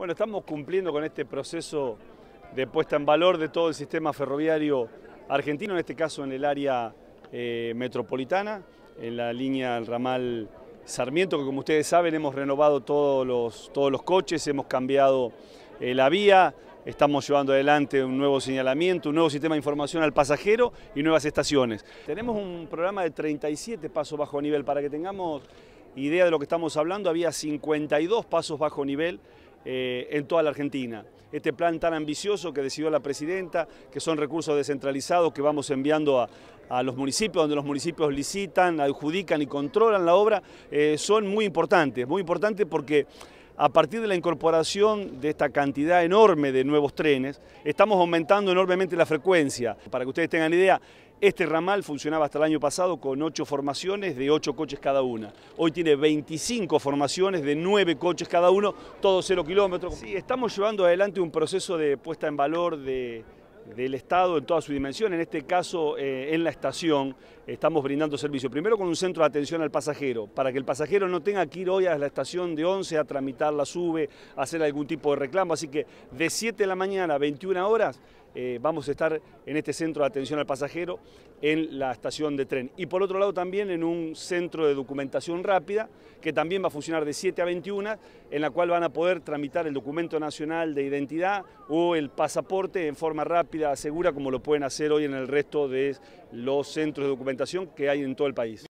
Bueno, estamos cumpliendo con este proceso de puesta en valor de todo el sistema ferroviario argentino, en este caso en el área eh, metropolitana, en la línea del ramal Sarmiento, que como ustedes saben hemos renovado todos los, todos los coches, hemos cambiado eh, la vía, estamos llevando adelante un nuevo señalamiento, un nuevo sistema de información al pasajero y nuevas estaciones. Tenemos un programa de 37 pasos bajo nivel, para que tengamos idea de lo que estamos hablando, había 52 pasos bajo nivel eh, en toda la Argentina. Este plan tan ambicioso que decidió la Presidenta, que son recursos descentralizados que vamos enviando a, los municipios, donde los municipios licitan, adjudican y controlan la obra, eh, son muy importantes, muy importantes porque a partir de la incorporación de esta cantidad enorme de nuevos trenes, estamos aumentando enormemente la frecuencia. Para que ustedes tengan idea, este ramal funcionaba hasta el año pasado con ocho formaciones de ocho coches cada una. Hoy tiene 25 formaciones de nueve coches cada uno, todos cero kilómetros. Sí, estamos llevando adelante un proceso de puesta en valor de, del Estado en toda su dimensión, en este caso eh, en la estación estamos brindando servicio, primero con un centro de atención al pasajero, para que el pasajero no tenga que ir hoy a la estación de 11 a tramitar la sube, a hacer algún tipo de reclamo, así que de 7 de la mañana a 21 horas eh, vamos a estar en este centro de atención al pasajero en la estación de tren. Y por otro lado también en un centro de documentación rápida que también va a funcionar de 7 a 21, en la cual van a poder tramitar el documento nacional de identidad o el pasaporte en forma segura, como lo pueden hacer hoy en el resto de los centros de documentación que hay en todo el país.